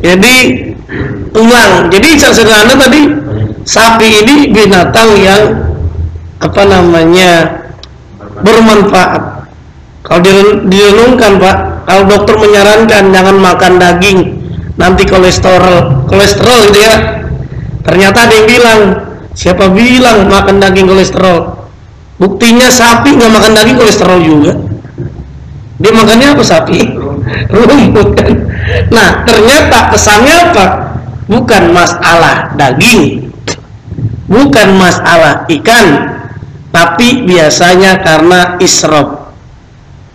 jadi ulang jadi sederhana tadi sapi ini binatang yang apa namanya bermanfaat. Kalau direnungkan pak kalau dokter menyarankan jangan makan daging nanti kolesterol kolesterol gitu ya. Ternyata ada yang bilang siapa bilang makan daging kolesterol? Buktinya sapi nggak makan daging kolesterol juga. Dia makannya apa sapi rumput nah ternyata pesannya apa? Bukan masalah daging. Bukan masalah ikan. Tapi biasanya karena israf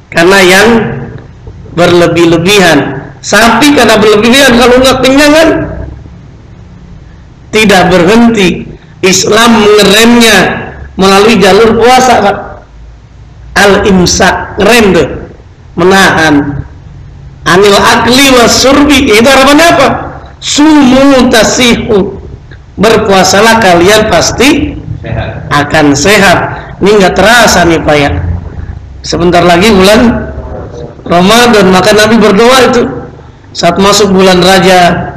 karena yang berlebih-lebihan. Sapi karena berlebihan kalau nggak kenyang kan? Tidak berhenti. Islam mengeremnya melalui jalur puasa Pak. Al-imsak ngerem tuh. Menahan anil akli was surbi. Itu harapannya apa? Sumu tasihu berpuasalah kalian pasti sehat. akan sehat. Ini nggak terasa nih Pak ya. Sebentar lagi bulan Ramadan maka Nabi berdoa itu. Saat masuk bulan Raja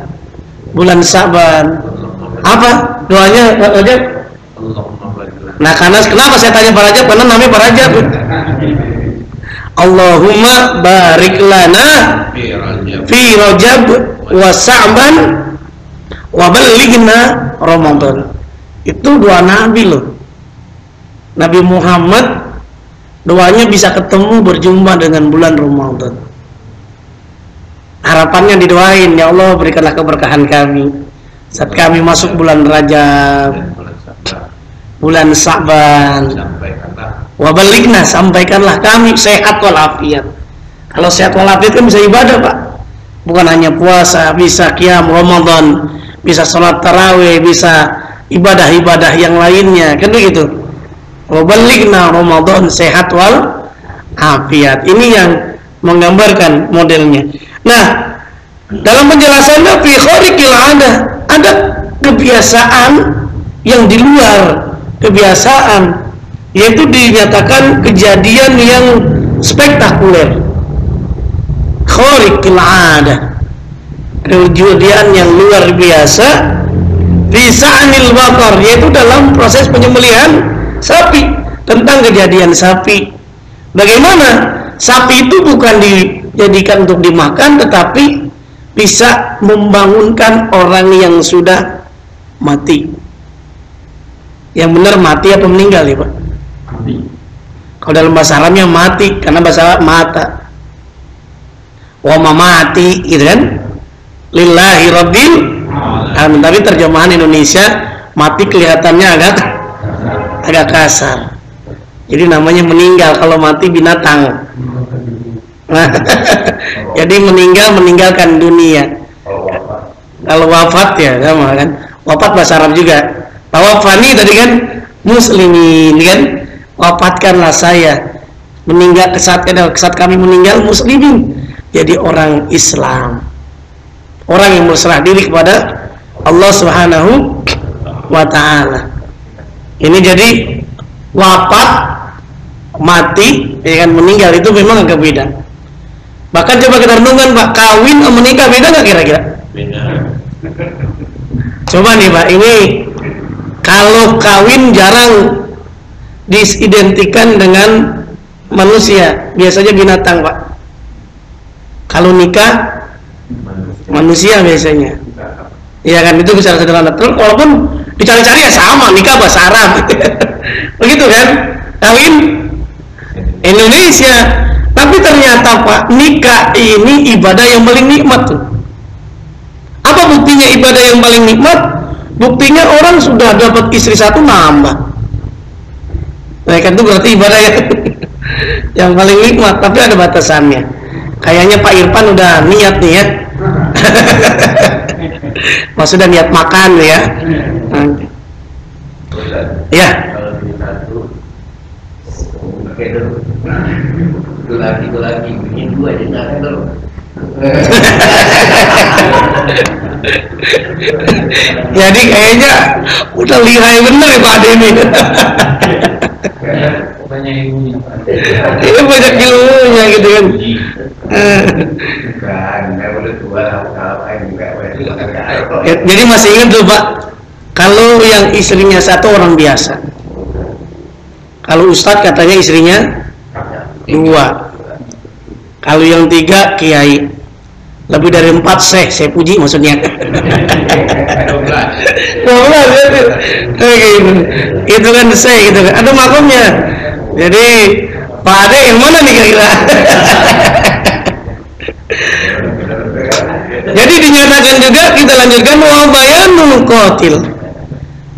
bulan Saban. Apa doanya Pak Rajab nah karena kenapa saya tanya Pak Rajab karena namanya Pak Rajab Allahumma barik lana fi Rajab wa Sa'ban wa balighna Ramadan. Itu doa Nabi loh. Nabi Muhammad doanya bisa ketemu berjumpa dengan bulan Ramadan. Harapannya didoain ya Allah berikanlah keberkahan kami. Saat kami masuk bulan Rajab bulan Sa'ban wabalikna sampaikanlah kami sehat walafiat. Kalau sehat walafiat kan bisa ibadah Pak. Bukan hanya puasa bisa kiam Ramadan bisa sholat tarawih bisa ibadah-ibadah yang lainnya. Kan begitu? Wabalikna Ramadan sehat wal afiat ini yang menggambarkan modelnya. Nah, dalam penjelasannya fi khariqil ada ada kebiasaan yang di luar. Kebiasaan yaitu dinyatakan kejadian yang spektakuler. Khariqil ada kejadian yang luar biasa. Bisa anil bakar yaitu dalam proses penyembelihan sapi. Tentang kejadian sapi. Bagaimana? Sapi itu bukan di jadikan untuk dimakan tetapi bisa membangunkan orang yang sudah mati. Yang benar mati atau meninggal ya Pak mati. Kalau dalam bahasa Arabnya mati karena bahasa Arab mata. Wa mati gitu kan? Lillahi rabbil alamin. Tapi terjemahan Indonesia mati kelihatannya agak agak kasar. Jadi namanya meninggal kalau mati binatang. Jadi meninggal meninggalkan dunia. Kalau wafat ya sama kan? Wafat bahasa Arab juga. Tawafani tadi kan muslimin kan wafatkanlah saya meninggal saat saat kami meninggal muslimin jadi orang Islam orang yang berserah diri kepada Allah Subhanahu wa taala ini jadi wafat mati ya kan meninggal itu memang agak beda Bahkan coba kita renungkan Pak, kawin sama menikah beda nggak kira-kira? Beda. Coba nih Pak, ini kalau kawin jarang disidentikan dengan manusia, biasanya binatang Pak. Kalau nikah manusia, biasanya. Iya kan itu bisa sederhana. Terus walaupun dicari-cari ya sama, nikah bahasa Arab. Begitu kan? Kawin Indonesia tapi ternyata Pak, nikah ini ibadah yang paling nikmat tuh. Apa buktinya ibadah yang paling nikmat? Buktinya orang sudah dapat istri satu nambah. Nah, kan itu berarti ibadah yang, yang paling nikmat, tapi ada batasannya. Kayaknya Pak Irfan udah niat nih ya. Maksudnya niat makan ya. Ya. Itu lagi itu lagi. Dua aja nggak ada jadi kayaknya udah lihai bener ya Pak Denny Ini banyak ilmunya gitu kan. Ya, jadi masih ingat tuh Pak, kalau yang istrinya satu orang biasa, kalau Ustadz katanya istrinya dua, kalau yang tiga kiai, lebih dari empat seh, saya puji maksudnya. Itu kan seh gitu kan, ada makomnya. Jadi Pak Ade yang mana nih kira-kira? Jadi dinyatakan juga kita lanjutkan wa bayanul.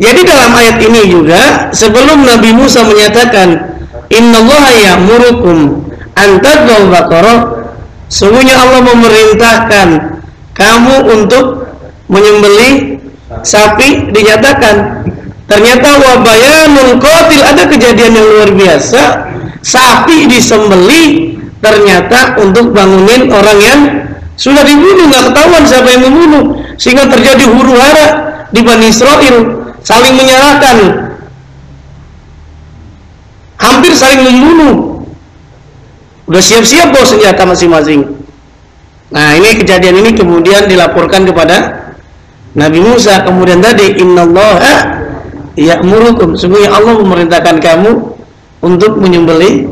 Jadi dalam ayat ini juga sebelum Nabi Musa menyatakan innallaha ya'murukum an tadbau baqarah sungguhnya Allah memerintahkan kamu untuk menyembelih sapi dinyatakan ternyata wa bayanul qatil ada kejadian yang luar biasa sapi disembelih ternyata untuk bangunin orang yang sudah dibunuh, nggak ketahuan siapa yang membunuh. Sehingga terjadi huru hara di Bani Israel. Saling menyalahkan. Hampir saling membunuh. Udah siap-siap bawa senjata masing-masing. Nah ini kejadian ini kemudian dilaporkan kepada Nabi Musa. Kemudian tadi innallaha ya'murukum. Sungguhnya Allah memerintahkan kamu untuk menyembelih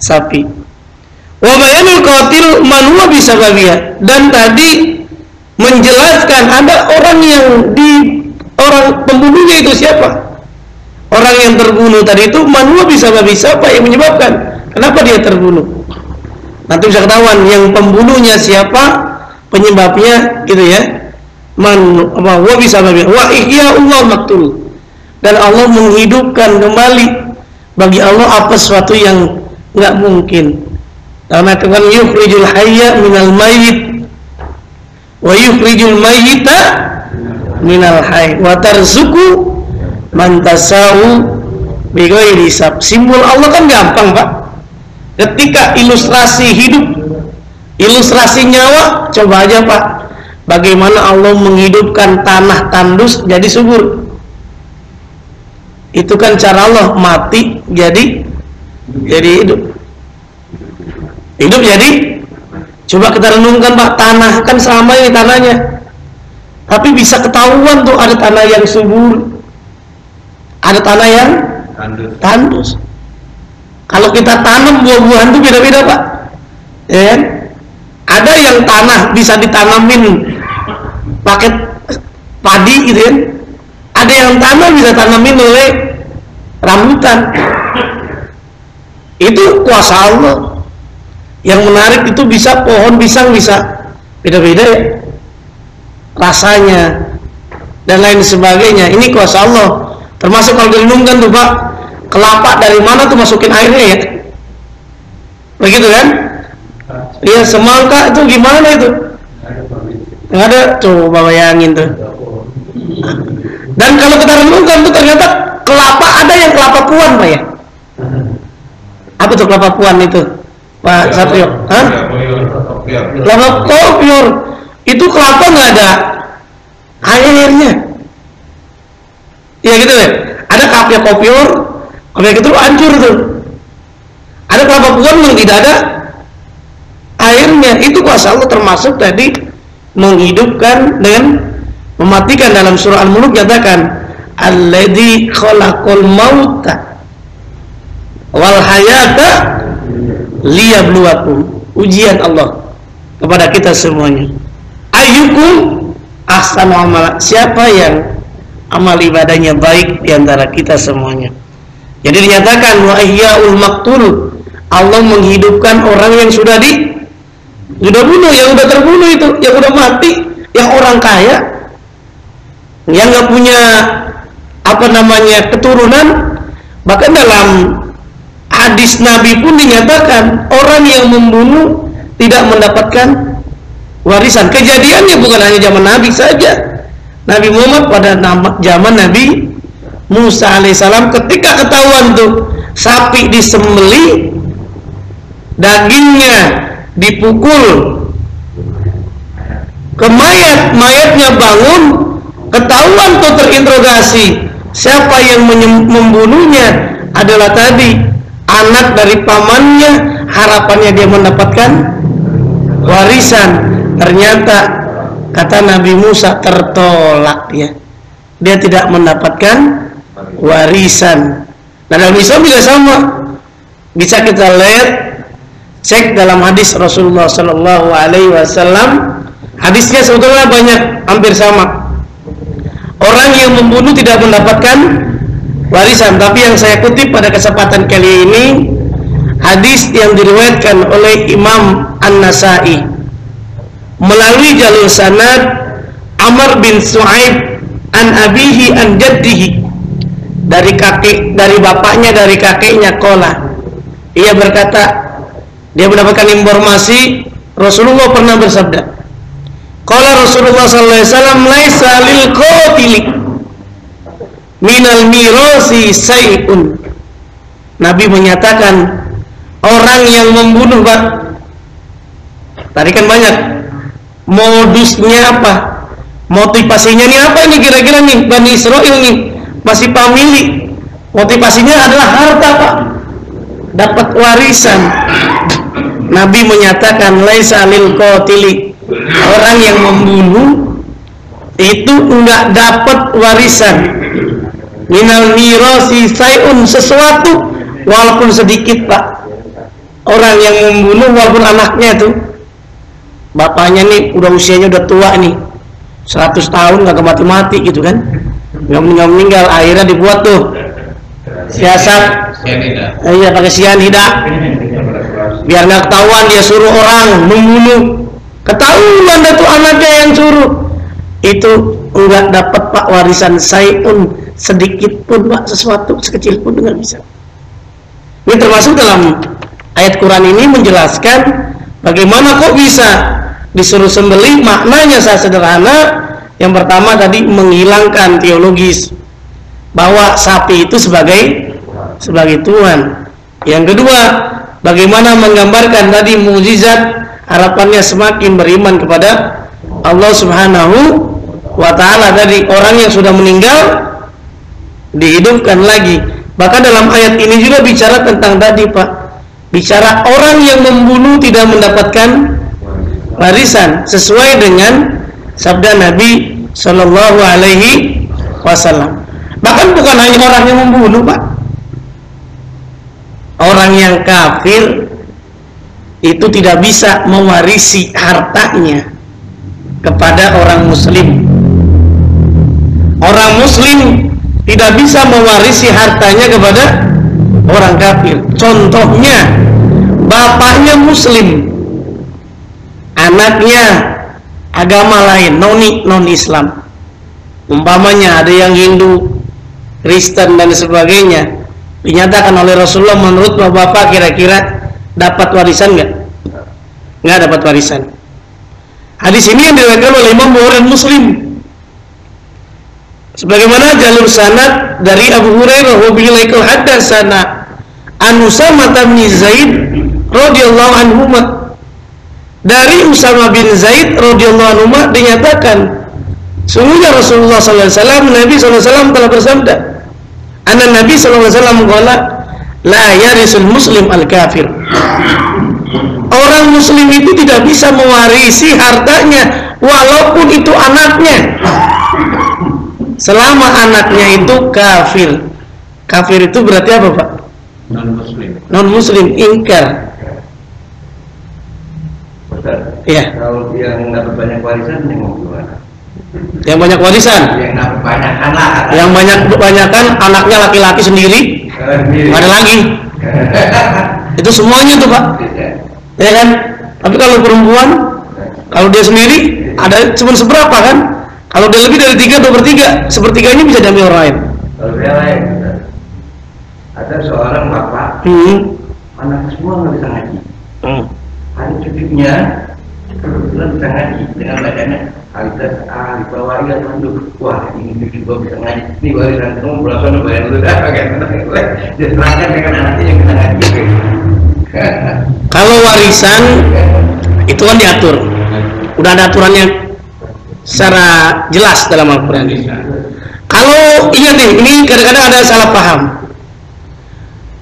sapi. Wa bayanul qatil man huwa. Dan tadi menjelaskan ada orang yang di orang pembunuhnya itu siapa? Orang yang terbunuh tadi itu man huwa bisababi siapa yang menyebabkan? Kenapa dia terbunuh? Nanti bisa ketahuan yang pembunuhnya siapa, penyebabnya gitu ya. Man wa bisababi wa ihya Allah maktul. Dan Allah menghidupkan kembali bagi Allah apa sesuatu yang nggak mungkin karena Tuhan yukhrijul hayya minal mayyit wa yukhrijul mayyita minal hayy wa tarzuqu man tasau bighairi. Simbol Allah kan gampang, Pak. Ketika ilustrasi hidup, ilustrasi nyawa, coba aja, Pak. Bagaimana Allah menghidupkan tanah tandus jadi subur. Itu kan cara Allah mati jadi jadi hidup hidup jadi coba kita renungkan pak tanah kan selama ini tanahnya tapi bisa ketahuan tuh ada tanah yang subur ada tanah yang tandus, tandus. kalau kita tanam buah-buahan tuh beda-beda pak ya kan? ada yang tanah bisa ditanamin pakai padi gitu kan ada yang tanah bisa tanamin oleh rambutan. Itu kuasa Allah. Yang menarik itu bisa pohon pisang bisa. Beda-beda ya. Rasanya dan lain sebagainya. Ini kuasa Allah. Termasuk kalau direnungkan tuh pak kelapa dari mana tuh masukin airnya ya? Begitu kan? Ya semangka itu gimana itu nggak ada coba bayangin tuh dan kalau kita renungkan tuh ternyata kelapa ada yang kelapa puan pak ya apa tuh kelapa puan itu Pak Satrio, Hah? Kelapa kopior itu kelapa nggak ada airnya. Iya gitu ya. Ada kelapa kopior, kopior itu hancur tuh. Ada kelapa puan yang tidak ada airnya. Itu kuasa Allah termasuk tadi menghidupkan dan mematikan dalam surah Al-Mulk nyatakan alladzi khalaqal mauta wal hayata liyabluwakum. Ujian Allah kepada kita semuanya. Ayyukum ahsanu amala. Siapa yang amal ibadahnya baik di antara kita semuanya? Jadi dinyatakan wa ihyaul maktul Allah menghidupkan orang yang sudah di sudah bunuh yang sudah terbunuh itu yang sudah mati yang orang kaya yang nggak punya apa namanya keturunan bahkan dalam hadis Nabi pun dinyatakan orang yang membunuh tidak mendapatkan warisan. Kejadiannya bukan hanya zaman Nabi saja. Nabi Muhammad pada zaman Nabi Musa alaihissalam ketika ketahuan tuh sapi disembeli dagingnya dipukul. Ke mayat mayatnya bangun ketahuan tuh terinterogasi. Siapa yang membunuhnya adalah tadi anak dari pamannya. Harapannya dia mendapatkan warisan. Ternyata kata Nabi Musa tertolak ya dia tidak mendapatkan warisan. Nah dalam Islam juga sama. Bisa kita lihat cek dalam hadis Rasulullah Sallallahu Alaihi Wasallam hadisnya sebetulnya banyak hampir sama. Orang yang membunuh tidak mendapatkan warisan tapi yang saya kutip pada kesempatan kali ini hadis yang diriwayatkan oleh Imam An-Nasai. Melalui jalur sanad Amr bin Su'aib an abihi an jaddihi. Dari kakek dari bapaknya dari kakeknya kola ia berkata dia mendapatkan informasi Rasulullah pernah bersabda Qala Rasulullah sallallahu alaihi wasallam laisa lil qatili minal mirasi sayun Nabi menyatakan orang yang membunuh Pak. Tadi kan banyak. Modusnya apa? Motivasinya ini apa ini kira-kira nih? Bani Israel nih masih pamili motivasinya adalah harta Pak. Dapat warisan Nabi menyatakan laisa lil qatili. Orang yang membunuh itu enggak dapat warisan. Minal mirasi sayun sesuatu walaupun sedikit pak. Orang yang membunuh walaupun anaknya itu. Bapaknya nih udah usianya udah tua nih. 100 tahun nggak mati-mati gitu kan. Nggak meninggal meninggal akhirnya dibuat tuh. Siasat. Iya pakai sianida biar nggak ketahuan dia suruh orang membunuh. Ketahuan itu anaknya yang suruh. Itu enggak dapat pak warisan sayun sedikit pun pak sesuatu sekecil pun enggak bisa. Ini termasuk dalam ayat Quran ini menjelaskan bagaimana kok bisa disuruh sembelih. Maknanya saya sederhana yang pertama tadi menghilangkan teologis bahwa sapi itu sebagai sebagai Tuhan. Yang kedua bagaimana menggambarkan tadi mukjizat harapannya semakin beriman kepada Allah Subhanahu wa taala dari orang yang sudah meninggal dihidupkan lagi. Bahkan dalam ayat ini juga bicara tentang tadi, Pak. Bicara orang yang membunuh tidak mendapatkan warisan sesuai dengan sabda Nabi Shallallahu alaihi wasallam. Bahkan bukan hanya orang yang membunuh, Pak orang yang kafir itu tidak bisa mewarisi hartanya kepada orang muslim. Orang muslim tidak bisa mewarisi hartanya kepada orang kafir. Contohnya bapaknya muslim anaknya agama lain noni non Islam umpamanya ada yang Hindu Kristen dan sebagainya dinyatakan oleh Rasulullah menurut bapak kira-kira dapat warisan nggak? Nggak dapat warisan. Hadis ini yang diriwayatkan oleh Imam Bukhari Muslim. Sebagaimana jalur sanad dari Abu Hurairah wa hadda sana an Usamah bin Zaid radhiyallahu anhu dari Usama bin Zaid radhiyallahu anhu dinyatakan sungguhnya Rasulullah sallallahu alaihi wasallam Nabi sallallahu alaihi wasallam telah bersabda Anak Nabi SAW kala la yarisul muslim al kafir. Orang muslim itu tidak bisa mewarisi hartanya walaupun itu anaknya. Selama anaknya itu kafir. Kafir itu berarti apa, Pak? Non muslim. Non muslim ingkar. Ya. Kalau yang dapat banyak warisan mau gimana? Yang banyak warisan? Yang banyak anak yang banyak kebanyakan anaknya laki-laki sendiri? Ada lagi? Itu semuanya tuh pak. Ya kan? Tapi kalau perempuan kalau dia sendiri ada cuma seberapa kan? Kalau dia lebih dari tiga dua bertiga sepertiganya bisa diambil orang lain. Kalau dia lain ada seorang bapak hmm. anak semua nggak bisa ngaji. Hmm. ada cucunya kebetulan bisa ngaji dengan bacanya Alitas A di bawah iya tanduk wah ini gua bisa ngaji. Ini warisan kamu pulang sana bayar dulu dah pakai diserahkan dengan anaknya yang kena ngaji kalau warisan itu kan diatur. Udah ada aturannya secara jelas dalam Al-Quran. Kalau ingat nih ini kadang-kadang ada salah paham.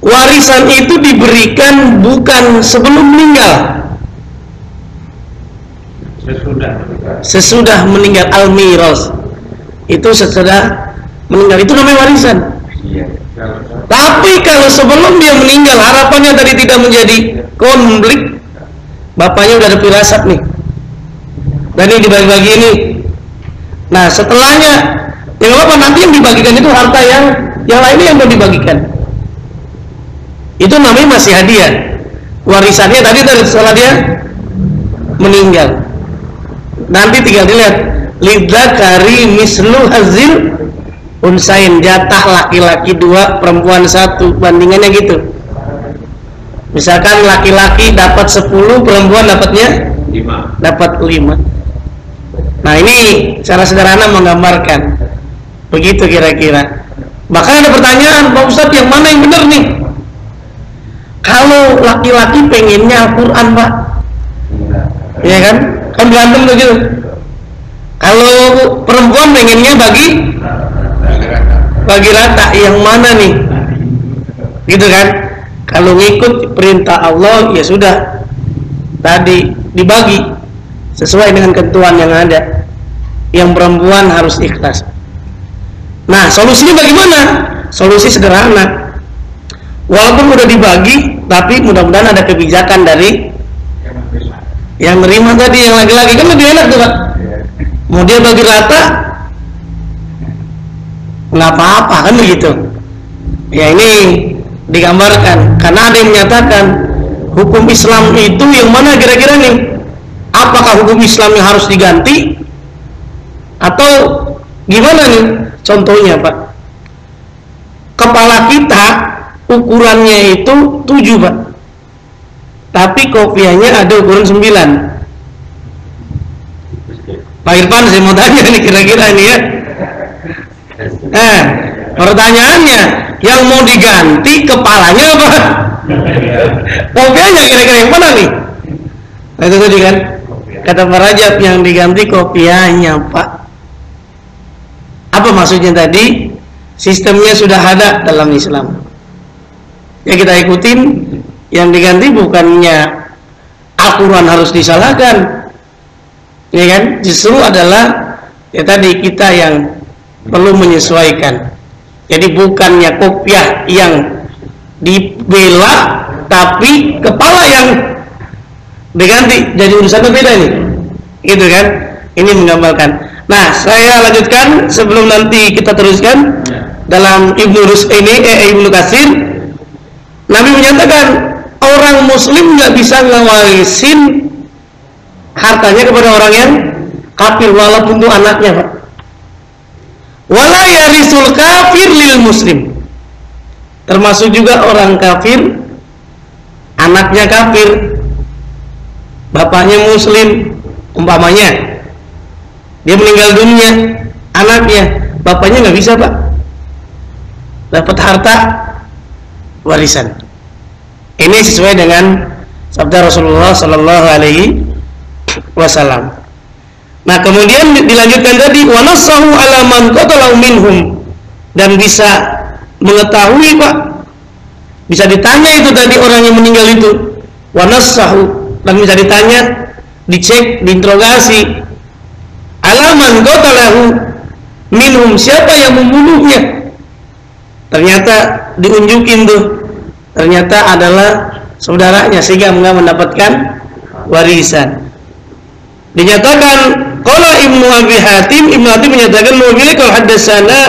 Warisan itu diberikan bukan sebelum meninggal sesudah. Sesudah meninggal al-miras itu sesudah meninggal. Itu namanya warisan. Iya. tapi kalau sebelum dia meninggal harapannya tadi tidak menjadi konflik bapaknya udah ada firasat nih. Dan ini dibagi-bagi ini. Nah setelahnya yang apa nanti yang dibagikan itu harta yang yang lainnya yang mau dibagikan. Itu namanya masih hadiah. Warisannya tadi dari setelah dia meninggal nanti tinggal dilihat. Kari mislu hazil unsain. Jatah laki-laki dua perempuan satu. Bandingannya gitu. Misalkan laki-laki dapat 10 perempuan dapatnya 5 dapat 5 nah ini cara sederhana menggambarkan. Begitu kira-kira. Bahkan ada pertanyaan Pak Ustadz yang mana yang benar nih? Kalau laki-laki pengennya Al-Quran Pak. Iya kan kan berantem tuh gitu. Kalau perempuan pengennya bagi bagi rata yang mana nih? Gitu kan? Kalau ngikut perintah Allah ya sudah. Tadi dibagi sesuai dengan ketentuan yang ada. Yang perempuan harus ikhlas. Nah solusinya bagaimana? Solusi sederhana. Walaupun udah dibagi tapi mudah-mudahan ada kebijakan dari yang nerima tadi yang laki-laki kan lebih enak tuh pak. Mau dia bagi rata nggak apa-apa kan begitu. Ya ini digambarkan. Karena ada yang menyatakan hukum Islam itu yang mana kira-kira nih? Apakah hukum Islam yang harus diganti? Atau gimana nih contohnya pak? Kepala kita ukurannya itu 7 Pak tapi kopiahnya ada ukuran 9 Pak Irfan saya mau tanya nih kira-kira ini ya. Eh pertanyaannya yang mau diganti kepalanya apa? Kopiahnya kira-kira yang mana nih? Nah, itu tadi kan. Kata Pak Rajab yang diganti kopiahnya Pak. Apa maksudnya tadi? Sistemnya sudah ada dalam Islam. Ya kita ikutin yang diganti bukannya Al-Quran harus disalahkan. Ya kan? Justru adalah ya tadi kita yang perlu menyesuaikan. Jadi bukannya kopiah yang dibela tapi kepala yang diganti. Jadi urusan beda ini. Gitu kan? Ini menggambarkan. Nah saya lanjutkan sebelum nanti kita teruskan. Ya. dalam Ibnu Rus ini eh, Ibnu Kasir Nabi menyatakan orang muslim nggak bisa ngawalisin hartanya kepada orang yang kafir walaupun itu anaknya Pak. Wala yarisul kafir lil muslim. Termasuk juga orang kafir anaknya kafir bapaknya muslim umpamanya dia meninggal dunia anaknya bapaknya nggak bisa pak dapat harta warisan ini sesuai dengan sabda Rasulullah Sallallahu Alaihi Wasallam. Nah kemudian dilanjutkan tadi wanasahu alaman qatalau minhum. Dan bisa mengetahui pak. Bisa ditanya itu tadi orang yang meninggal itu. Wanasahu dan bisa ditanya dicek diinterogasi. Alaman qatalahu minhum. Siapa yang membunuhnya? Ternyata diunjukin tuh ternyata adalah saudaranya sehingga enggak mendapatkan warisan. Dinyatakan qala Ibnu Abi Hatim Ibnu Hatim menyatakan mubili kalau hadatsana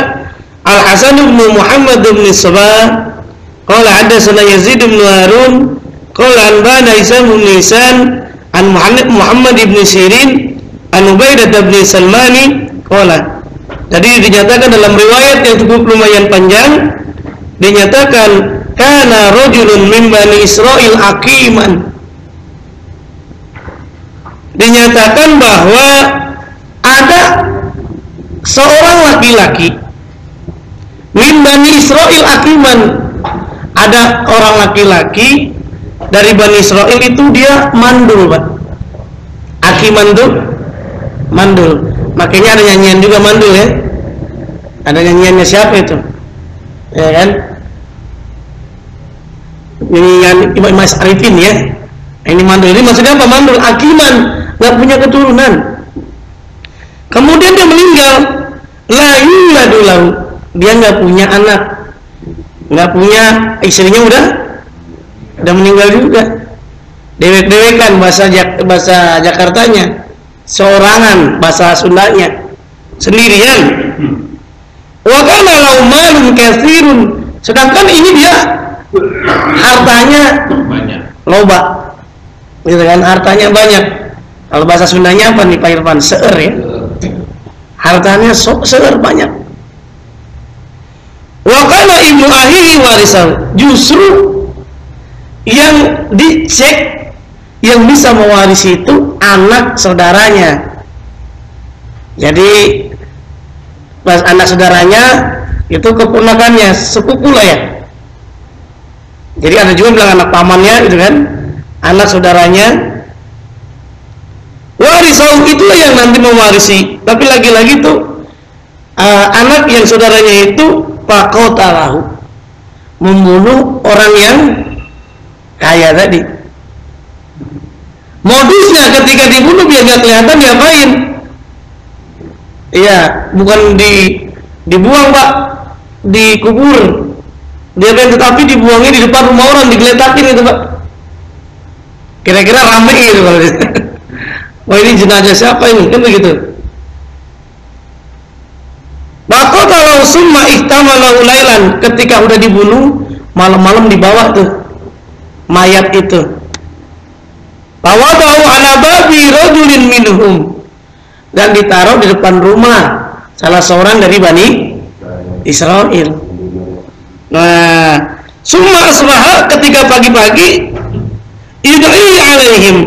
Al Hasan bin Muhammad bin Sabah qala hadatsana Yazid bin Harun qala anbana Isam bin Nisan an Muhammad Muhammad bin Sirin an Ubaidah bin Salmani qala jadi dinyatakan dalam riwayat yang cukup lumayan panjang dinyatakan kana rajulun min bani Israel hakiman. Dinyatakan bahwa ada seorang laki-laki min bani Israel hakiman. Ada orang laki-laki dari bani Israel itu dia mandul Pak. Hakiman tuh mandul. Makanya ada nyanyian juga mandul ya. Ada nyanyiannya siapa itu? Ya kan ini yang Imam Mas Arifin ya. Ini mandul. Ini maksudnya apa? Mandul. Akiman. Nggak punya keturunan. Kemudian dia meninggal. Lah dulu dia nggak punya anak. Nggak punya istrinya udah. Udah meninggal juga. Dewek-dewekan bahasa Jak bahasa Jakartanya. Seorangan bahasa Sundanya. Sendirian. Wa kana lau malun katsirun. Sedangkan ini dia hartanya banyak. loba gitu kan? Hartanya banyak. Kalau bahasa Sundanya apa nih Pak Irfan? Seer ya? Hartanya so, seer banyak. Wa kana ibu ahihi warisan justru yang dicek yang bisa mewarisi itu anak saudaranya. Jadi pas anak saudaranya itu keponakannya sepupu lah ya jadi ada juga bilang anak pamannya gitu kan anak saudaranya. Warisau itulah yang nanti mewarisi. Tapi lagi-lagi tuh uh, anak yang saudaranya itu pakotalahu membunuh orang yang kaya tadi. Modusnya ketika dibunuh biar nggak kelihatan diapain? Iya bukan di dibuang pak. Dikubur dia kan tetapi dibuangnya di depan rumah orang digeletakin itu pak. Kira-kira rame gitu kalau wah ini jenazah siapa ini? Kan begitu. Maka kalau summa ihtamala ulailan ketika udah dibunuh malam-malam dibawa tuh mayat itu. Bahwa tahu babi rojulin minhum. Dan ditaruh di depan rumah salah seorang dari Bani Israel nah summa asbaha ketika pagi-pagi yudai alaihim.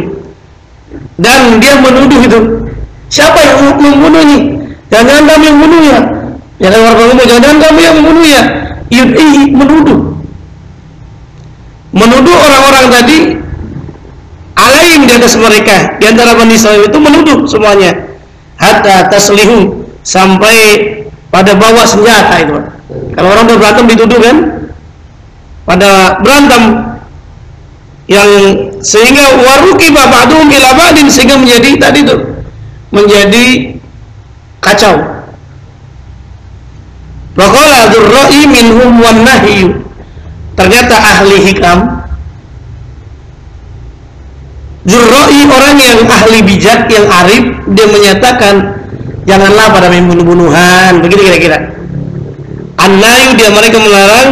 Dan dia menuduh itu. Siapa yang membunuh ini jangan kami yang membunuhnya. Jangan warga umum jangan kami yang membunuhnya. Yudai menuduh. Menuduh orang-orang tadi alaihim di atas mereka. Di antara Israel itu menuduh semuanya. Hatta taslihu sampai pada bawa senjata itu kalau orang berantem dituduh kan? Pada berantem yang sehingga waruki ba'dhum ila ba'din sehingga menjadi tadi itu menjadi kacau. Waqala dzurra'i minhum wan ternyata ahli hikam Jurra'i orang yang ahli bijak yang arif dia menyatakan janganlah pada main bunuh-bunuhan. Begitu kira-kira Anayu dia mereka melarang.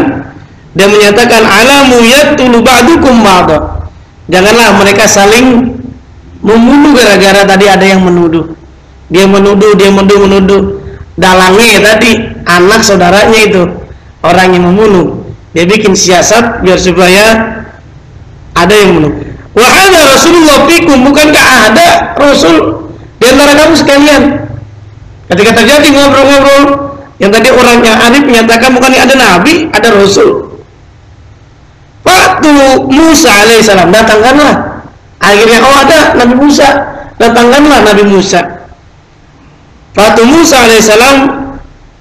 Dia menyatakan alamu yatulu ba'dukum ba'da janganlah mereka saling membunuh gara-gara tadi ada yang menuduh. Dia menuduh dia menuduh menuduh. Dalangnya tadi anak saudaranya itu orang yang membunuh dia bikin siasat biar supaya ada yang menang wahada Rasulullah fikum? Bukankah ada Rasul di antara kamu sekalian? Ketika terjadi ngobrol-ngobrol yang tadi orang yang arif menyatakan bukan ada Nabi ada Rasul waktu Musa alaihissalam datangkanlah akhirnya oh ada Nabi Musa datangkanlah Nabi Musa waktu Musa alaihissalam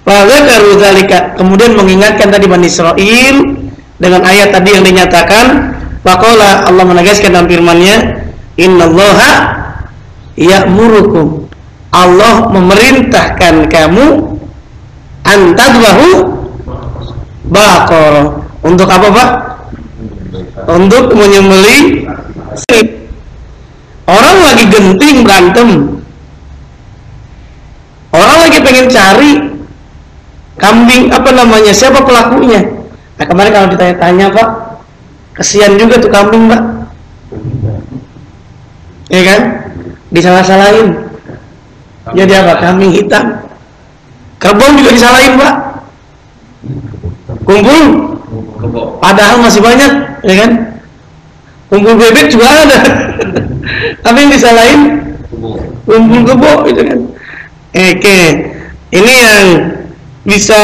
Fadzakaru dzalika. Kemudian mengingatkan tadi Bani Israel dengan ayat tadi yang dinyatakan Faqala Allah menegaskan dalam firman-Nya, "Innallaha ya'murukum." Allah memerintahkan kamu antadwahu baqarah. Untuk apa, Pak? Untuk menyembeli Orang lagi genting berantem. Orang lagi pengen cari kambing apa namanya siapa pelakunya? Nah kemarin kalau ditanya-tanya pak kesian juga tuh kambing pak. Ya kan? Disalah-salahin. Jadi apa? Kambing hitam kerbau juga disalahin pak. Kumpul. Padahal masih banyak ya kan? Kumpul bebek juga ada. Tapi yang disalahin kumpul kebo itu kan? Oke ini yang bisa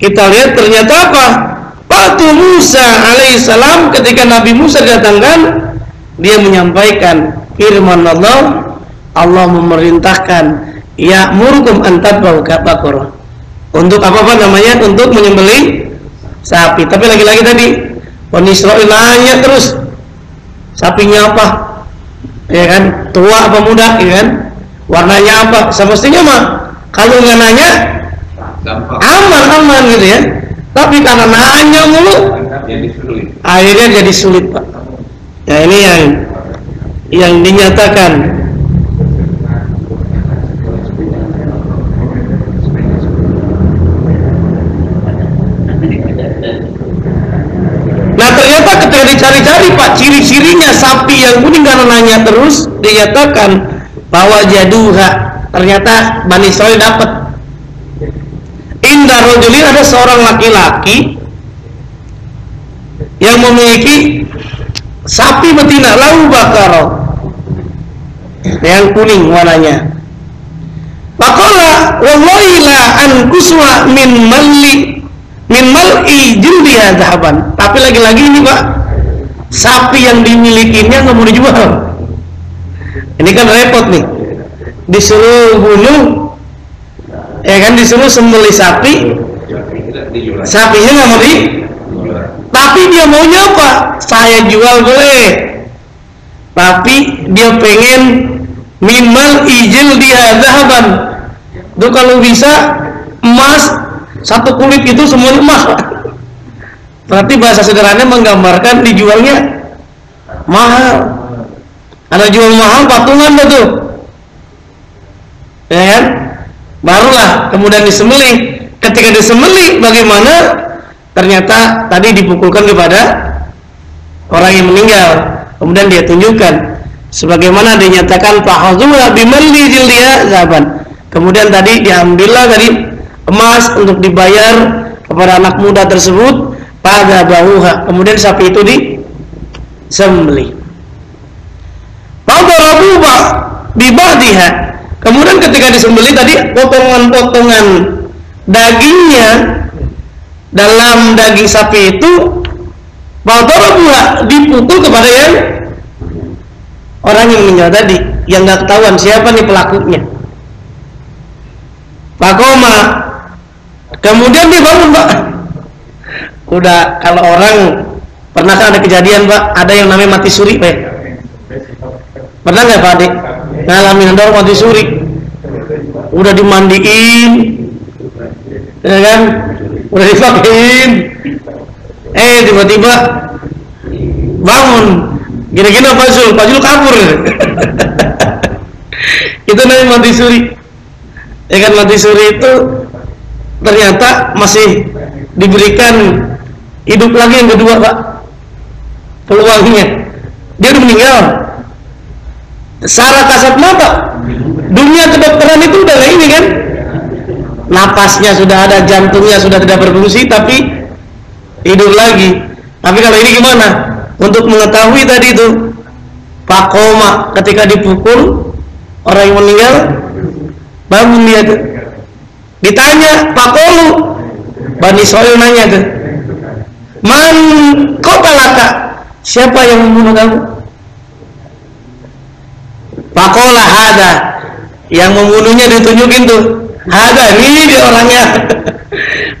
kita lihat ternyata apa? Waktu Musa alaihissalam ketika Nabi Musa datangkan dia menyampaikan firman Allah. Allah memerintahkan ya murkum antat bakor untuk apa apa namanya? Untuk menyembelih sapi. Tapi lagi-lagi tadi Bani Israel nanya terus. Sapinya apa? Ya kan? Tua apa muda? Ya kan? Warnanya apa? Semestinya mah kalau nggak nanya aman aman gitu ya. Tapi karena nanya mulu akhirnya jadi sulit pak. Ya ini yang yang dinyatakan Nah ternyata ketika dicari-cari pak ciri-cirinya sapi yang kuning karena nanya terus dinyatakan bahwa jaduha. Ternyata Bani Israel dapat. Indah rojulin ada seorang laki-laki yang memiliki sapi betina lau bakaro yang kuning warnanya. Pakola wallahi la an kuswa min mali min mal'i jildiha zahaban. Tapi lagi-lagi ini Pak, sapi yang dimilikinya nggak mau dijual. Ini kan repot nih. Disuruh bunuh ya kan? Disuruh sembeli sapi. Sapinya nggak mau di tapi dia maunya apa? Saya jual boleh. Tapi dia pengen minimal ijil dia zahaban itu kalau bisa emas satu kulit itu semuanya emas berarti bahasa sederhananya menggambarkan dijualnya mahal. Karena jual mahal patungan betul ya kan? Barulah kemudian disembelih. Ketika disembelih bagaimana? Ternyata tadi dipukulkan kepada orang yang meninggal. Kemudian dia tunjukkan sebagaimana dinyatakan fahadzuha bimalli jildiha zaban kemudian tadi diambillah tadi emas untuk dibayar kepada anak muda tersebut pada bahuha kemudian sapi itu disembelih. Pada rabuba bibadiha kemudian ketika disembelih tadi potongan-potongan dagingnya dalam daging sapi itu pada rabuha dipukul kepada yang orang yang meninggal tadi yang nggak ketahuan siapa nih pelakunya. Pakoma Kemudian dia bangun pak. Udah kalau orang pernah kan ada kejadian pak, ada yang namanya mati suri pak. Pernah nggak pak adik? Ngalamin ada mati suri. Udah dimandiin, ya kan? Udah dipakein. Eh tiba-tiba bangun. Gini-gini Pak Zul, Pak Zul kabur. itu namanya mati suri. Ya kan mati suri itu ternyata masih diberikan hidup lagi yang kedua pak. Peluangnya. Dia udah meninggal. Secara kasat mata. Dunia kedokteran itu udah ini kan? Napasnya sudah ada jantungnya sudah tidak berfungsi tapi hidup lagi. Tapi kalau ini gimana? Untuk mengetahui tadi itu pak koma ketika dipukul orang yang meninggal bangun dia tuh. Ditanya Pak Kolu, Bani Israel nanya tuh, Man kotalaka? Siapa yang membunuh kamu? Pakola hada. Yang membunuhnya ditunjukin tuh. Hada ini dia orangnya.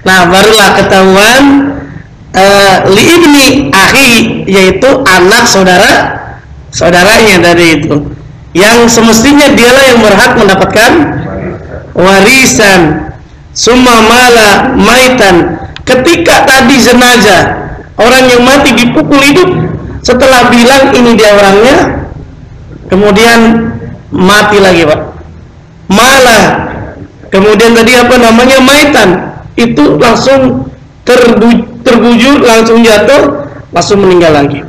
Nah barulah ketahuan uh, li ibni akhi yaitu anak saudara saudaranya dari itu. Yang semestinya dialah yang berhak mendapatkan warisan. Summa mala maitan ketika tadi jenazah orang yang mati dipukul hidup setelah bilang ini dia orangnya kemudian mati lagi pak. Malah kemudian tadi apa namanya maitan itu langsung terbu terbujur langsung jatuh langsung meninggal lagi.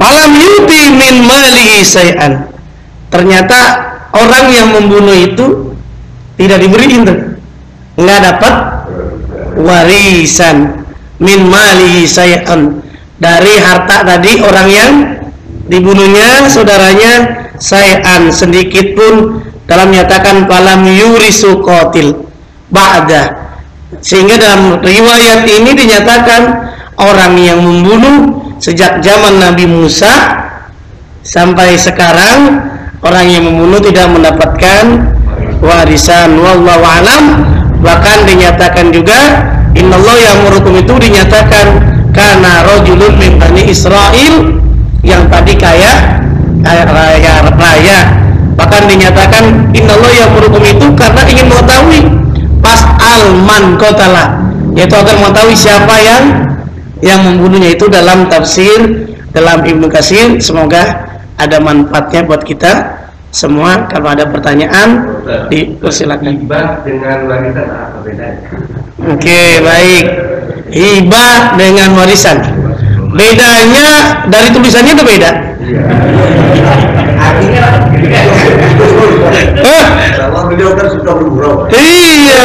Malam yuti min malihi sayan ternyata orang yang membunuh itu tidak diberi itu nggak dapat? Warisan. Min mali sayan dari harta tadi orang yang dibunuhnya saudaranya sayan sedikit pun dalam menyatakan palam yurisu qatil. Ba'da. Sehingga dalam riwayat ini dinyatakan orang yang membunuh sejak zaman Nabi Musa sampai sekarang orang yang membunuh tidak mendapatkan warisan. Wallahu alam bahkan dinyatakan juga Innallaha ya'murukum itu dinyatakan karena rajulun min bani Israel yang tadi kaya raya raya. Bahkan dinyatakan innallaha ya'murukum itu karena ingin mengetahui pas alman kotala yaitu agar mengetahui siapa yang yang membunuhnya itu dalam tafsir dalam Ibnu Katsir. Semoga ada manfaatnya buat kita semua kalau ada pertanyaan dipersilakan. Hibah dengan warisan apa bedanya? Oke baik. Hibah dengan warisan. Bedanya dari tulisannya itu beda. Artinya kalau beliau kan iya.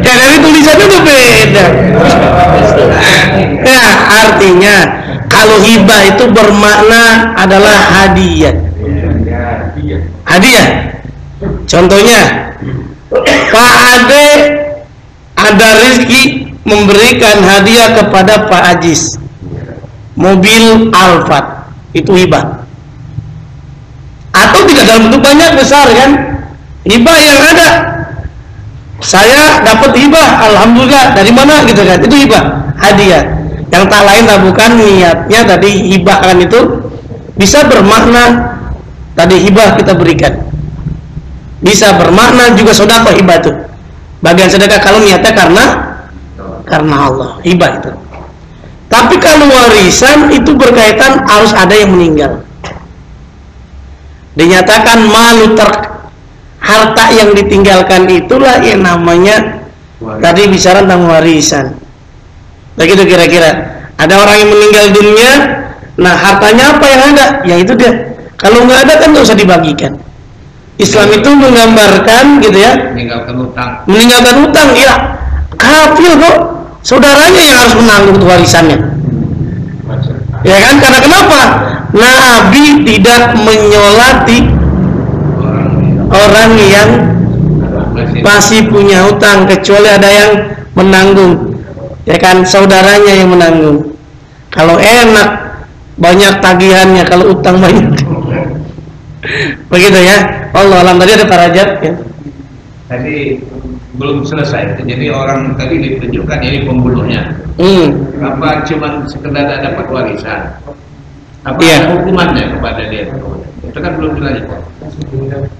Ya dari tulisannya itu beda ya artinya kalau hibah itu bermakna adalah hadiah. Hadiah. Contohnya Pak Ade ada rezeki memberikan hadiah kepada Pak Ajis. Mobil Alphard itu hibah. Atau tidak dalam bentuk banyak besar kan? Hibah yang ada. Saya dapat hibah alhamdulillah dari mana gitu kan? Itu hibah hadiah yang tak lain tak bukan niatnya tadi hibah kan itu bisa bermakna tadi hibah kita berikan. Bisa bermakna juga sodako hibah itu. Bagian sedekah kalau niatnya karena karena Allah hibah itu. Tapi kalau warisan itu berkaitan harus ada yang meninggal. Dinyatakan malu ter harta yang ditinggalkan itulah yang namanya tadi bicara tentang warisan begitu kira-kira. Ada orang yang meninggal dunia nah hartanya apa yang ada? Yang itu dia. Kalau nggak ada kan nggak usah dibagikan. Islam itu menggambarkan gitu ya. Meninggalkan utang meninggalkan utang ya kafir kok. Saudaranya yang harus menanggung warisannya. Ya kan? Karena kenapa? Nabi tidak menyolati orang yang masih punya utang kecuali ada yang menanggung ya kan saudaranya yang menanggung. Kalau enak banyak tagihannya. Kalau utang banyak. Begitu ya. Allah alam tadi ada parajat ya. Tadi belum selesai. Jadi orang tadi ditunjukkan ini pembunuhnya. Hmm. apa cuma sekedar dapat warisan? Apa Iya. ada hukumannya kepada dia? Itu kan belum dilanjutkan.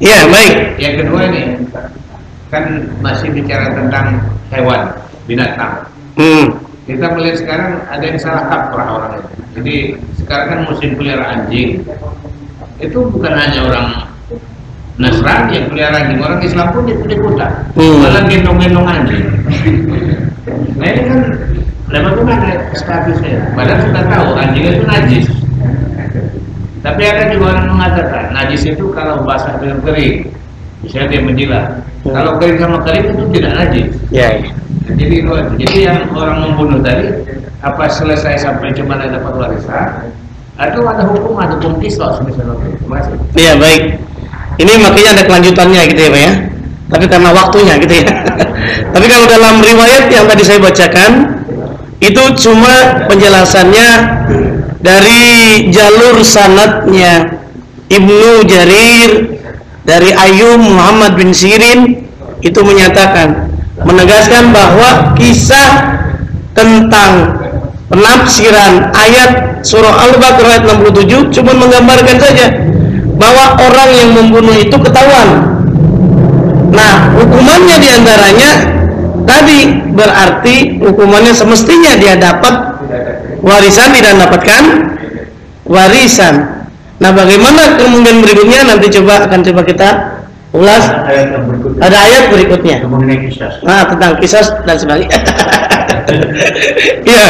Ya baik. Yang kedua ini kan masih bicara tentang hewan binatang hmm. kita melihat sekarang ada yang salah kaprah orang itu. Jadi sekarang kan musim pelihara anjing. Itu bukan hanya orang Nasrani yang pelihara anjing. Orang Islam pun ikut ikutan Hmm. malah gendong-gendong anjing. Nah ini kan bagaimana statusnya. Padahal sudah tahu anjing itu najis. Tapi ada juga orang mengatakan najis itu kalau basah dengan kering. Misalnya dia menjilat. Hmm. kalau kering sama kering itu tidak najis. Ya, ya. Jadi. Jadi yang orang membunuh tadi apa selesai sampai cuma ada dapat warisan atau ada hukum ada hukum kisos misalnya masih. Iya baik. Ini makanya ada kelanjutannya gitu ya Pak ya. Tapi karena waktunya gitu ya. Tapi kalau dalam riwayat yang tadi saya bacakan itu cuma penjelasannya dari jalur sanatnya Ibnu Jarir dari Ayub Muhammad bin Sirin itu menyatakan menegaskan bahwa kisah tentang penafsiran ayat surah Al-Baqarah ayat 67 cuma menggambarkan saja bahwa orang yang membunuh itu ketahuan. Nah, hukumannya di antaranya tadi berarti hukumannya semestinya dia dapat warisan tidak mendapatkan warisan. Nah, bagaimana kemudian berikutnya nanti coba akan coba kita ulas. Ayat Ada ayat berikutnya. mengenai kisah. Nah, tentang kisah dan sebagainya. Iya,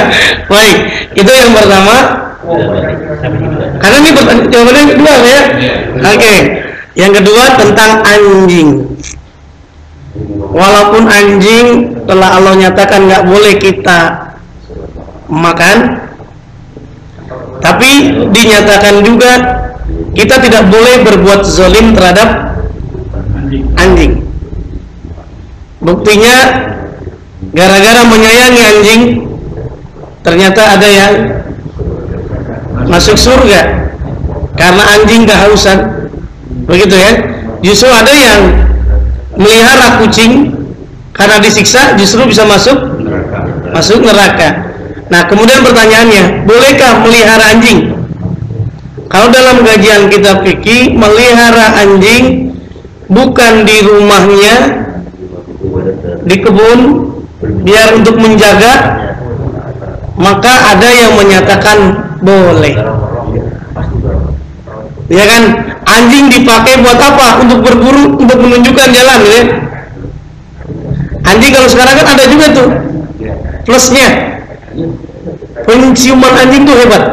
baik. Itu yang pertama. Karena ini pertanyaan yang kedua ya. Oke. Yang kedua tentang anjing. Walaupun anjing telah Allah nyatakan nggak boleh kita makan, tapi dinyatakan juga kita tidak boleh berbuat zolim terhadap anjing. Buktinya gara-gara menyayangi anjing ternyata ada yang masuk surga karena anjing kehausan begitu ya justru ada yang melihara kucing karena disiksa justru bisa masuk masuk neraka. Nah, kemudian pertanyaannya, bolehkah melihara anjing? Kalau dalam kajian kita fikih, melihara anjing bukan di rumahnya, di kebun, biar untuk menjaga, maka ada yang menyatakan boleh. Ya kan? Anjing dipakai buat apa? Untuk berburu, untuk menunjukkan jalan, ya. Anjing kalau sekarang kan ada juga tuh plusnya penciuman anjing tuh hebat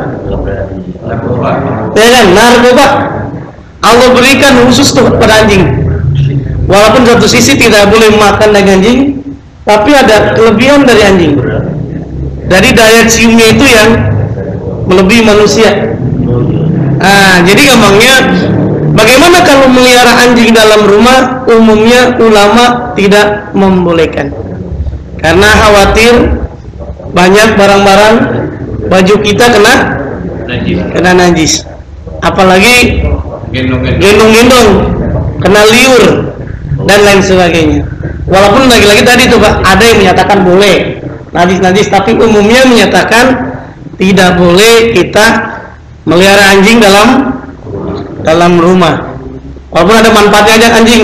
ya kan narkoba Allah berikan khusus tuh pada anjing walaupun satu sisi tidak boleh makan dengan anjing tapi ada kelebihan dari anjing. Dari daya ciumnya itu yang melebihi manusia. Nah jadi gampangnya bagaimana kalau melihara anjing dalam rumah umumnya ulama tidak membolehkan. Karena khawatir banyak barang-barang baju kita kena najis. kena najis. Apalagi gendong-gendong kena liur dan lain sebagainya walaupun lagi-lagi tadi tuh Pak ada yang menyatakan boleh najis-najis tapi umumnya menyatakan tidak boleh kita melihara anjing dalam dalam rumah walaupun ada manfaatnya aja anjing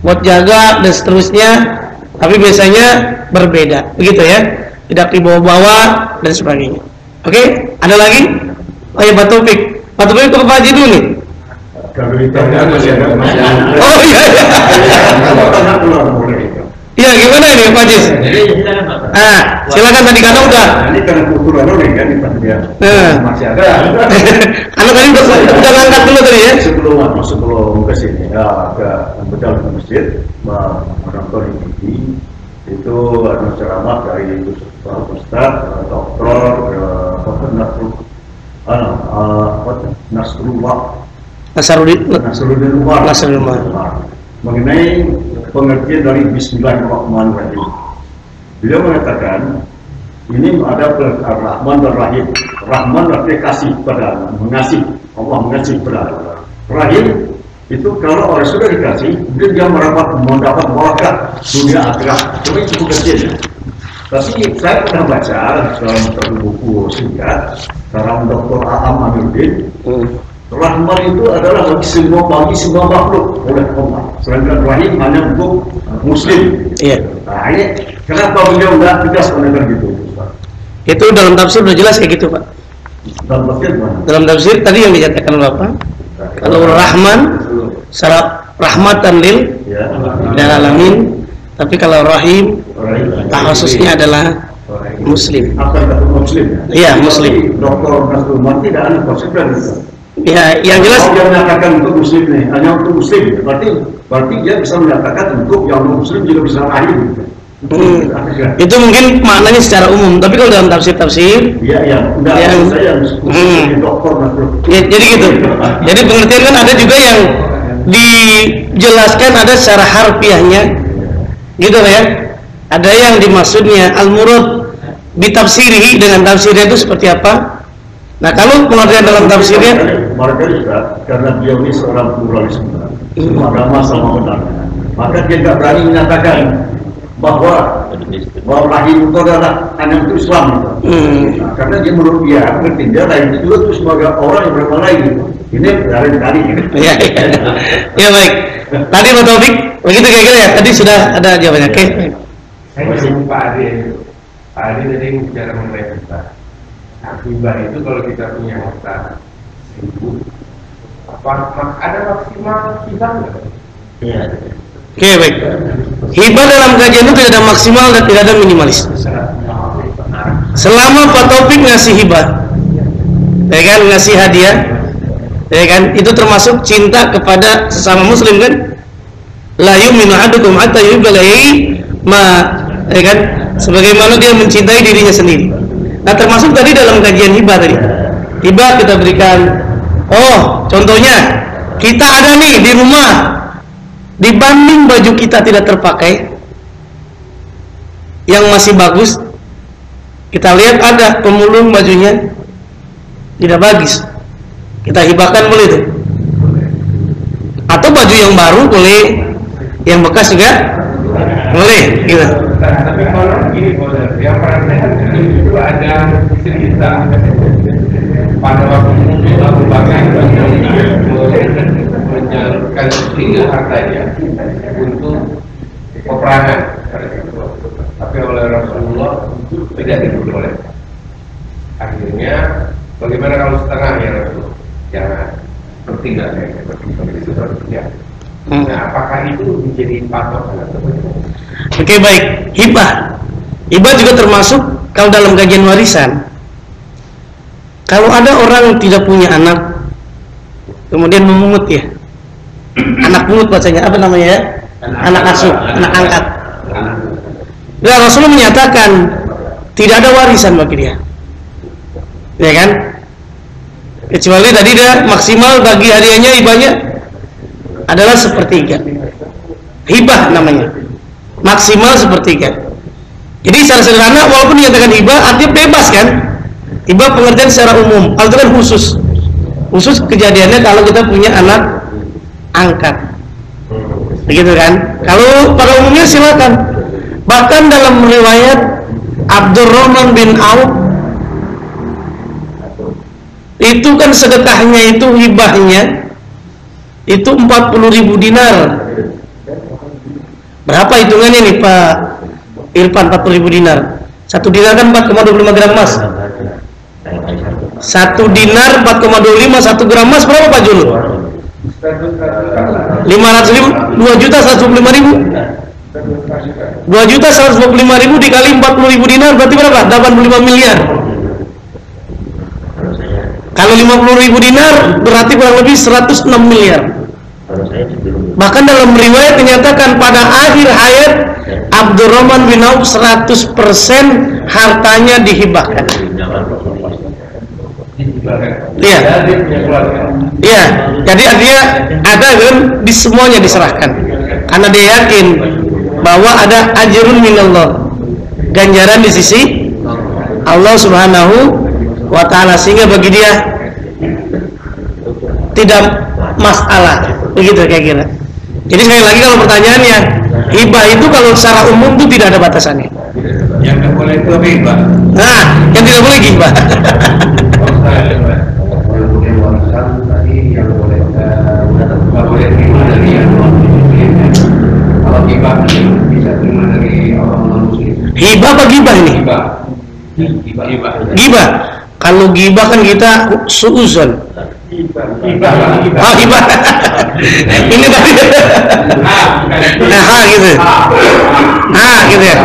buat jaga dan seterusnya tapi biasanya berbeda begitu ya tidak dibawa-bawa dan sebagainya. Oke, ada lagi? Oh ya. Pak Taufik ke Pak Haji dulu nih. Oh iya. Iya gimana ini Pak Jis? Ah, silakan tadi kan udah. Ini kan kultur nih kan dia. Masih ada. Anak tadi udah udah ngangkat dulu tadi ya. Sebelum masuk sebelum ke sini ya ke betul ke masjid menonton ini itu ada ceramah dari Pak Ustaz, Dokter, Dr. Nasrul, apa Nasrullah, Nasrullah, Nasrullah, Nasrullah, mengenai pengertian dari Bismillahirrahmanirrahim. Beliau mengatakan ini ada Rahman dan Rahim. Rahman artinya kasih pada mengasihi, Allah mengasihi pada Rahim itu kalau orang sudah dikasih, kemudian dia merapat mendapat barakat dunia akhirat. Cuma cukup kecil ya. Tapi saya pernah baca dalam satu buku singkat karena Dr. Aam Amiruddin, hmm. Rahman itu adalah bagi semua bagi semua makhluk oleh Allah. Sedangkan Rahim hanya untuk Muslim. Iya. Nah, ini kenapa beliau tidak tegas menekan gitu? Itu dalam tafsir sudah jelas kayak gitu, Pak. Dalam tafsir mana? Dalam tafsir tadi yang dinyatakan Bapak. Kalau Rahman secara rahmatan lil ya. alamin tapi kalau rahim khususnya adalah muslim muslim iya muslim dokter Nasrullah tidak ada konsekuen ya yang jelas dia menyatakan untuk muslim nih hanya untuk muslim berarti berarti dia bisa menyatakan untuk yang muslim juga bisa rahim Hmm. Itu mungkin maknanya secara umum, tapi kalau dalam tafsir-tafsir, ya, ya. Yang, saya hmm. dokter, ya, jadi gitu. jadi pengertian kan ada juga yang dijelaskan ada secara harfiahnya gitu ya ada yang dimaksudnya al-murad ditafsiri dengan tafsirnya itu seperti apa nah kalau pengertian dalam tafsirnya mereka juga karena dia ini seorang pluralisme semua agama sama benar maka dia tidak berani menyatakan bahwa bahwa rahim itu adalah anak itu Islam gitu. Hmm. Nah, karena dia menurut dia ngerti dia lain itu juga tuh sebagai orang yang berapa lain gitu. Ini dari tadi. Ya, ya. ya baik. Tadi Pak Taufik begitu kira-kira ya. Tadi sudah ada jawabannya. Oke. Okay. Saya masih Pak Adi. Pak Adi tadi bicara mengenai kita. Akibat itu kalau kita punya harta apa ada maksimal nggak? Iya. Oke baik. Hibah dalam kajian itu tidak ada maksimal dan tidak ada minimalis. Selama Pak Taufik ngasih hibah, ya kan ngasih hadiah, ya kan itu termasuk cinta kepada sesama Muslim kan? La yu'minu ahadukum hatta yuhibba ma ya kan? Sebagaimana dia mencintai dirinya sendiri. Nah termasuk tadi dalam kajian hibah tadi. Hibah kita berikan. Oh contohnya kita ada nih di rumah. Dibanding baju kita tidak terpakai yang masih bagus kita lihat ada pemulung bajunya tidak bagus. Kita hibahkan boleh itu. Atau baju yang baru boleh yang bekas juga boleh gitu. Tapi kalau gini yang pernah pada waktu itu Abu Bakar menyalurkan tiga hartanya untuk peperangan tapi oleh Rasulullah tidak diperbolehkan akhirnya bagaimana kalau setengah ya Rasulullah jangan bertinggal ya itu ya Hmm. Nah, apakah itu menjadi patokan atau bagaimana? Oke baik, hibah. Hibah juga termasuk kalau dalam kajian warisan. Kalau ada orang tidak punya anak, kemudian memungut ya, anak pungut bacanya apa namanya ya? Anak asuh, anak angkat. Nah, Rasulullah menyatakan tidak ada warisan bagi dia, ya kan? Kecuali tadi dia maksimal bagi hadiahnya hibahnya adalah sepertiga hibah namanya maksimal sepertiga jadi secara sederhana walaupun dinyatakan hibah artinya bebas kan hibah pengertian secara umum. Kalau itu kan khusus. Khusus kejadiannya kalau kita punya anak angkat. Begitu kan? Kalau pada umumnya silakan. Bahkan dalam riwayat Abdurrahman bin Auf itu kan sedekahnya itu hibahnya itu 40 ribu dinar. Berapa hitungannya nih Pak? Irfan 40 ribu dinar. Satu dinar kan 4,25 gram emas satu dinar 4,25 satu gram emas berapa Pak Jul 500 ribu 2 juta 125 ribu 2 juta 125 ribu dikali 40 ribu dinar berarti berapa 85 miliar kalau 50 ribu dinar berarti kurang lebih 106 miliar. Bahkan dalam riwayat dinyatakan pada akhir hayat Abdurrahman bin Auf 100% hartanya dihibahkan. Iya. Iya. Jadi dia ada kan di semuanya diserahkan. Karena dia yakin bahwa ada ajrun minallah. Ganjaran di sisi Allah Subhanahu wa taala sehingga bagi dia tidak masalah begitu kayak kira jadi sekali lagi kalau pertanyaannya hibah itu kalau secara umum itu tidak ada batasannya yang tidak boleh itu hibah nah yang tidak boleh hibah kalau hibah hibah apa gibah ini? Hibah hibah hibah gibah. Kalau gibah kan kita suuzon. Hibah oh gibah. Ini tadi. Nah gitu. Ah gitu ya.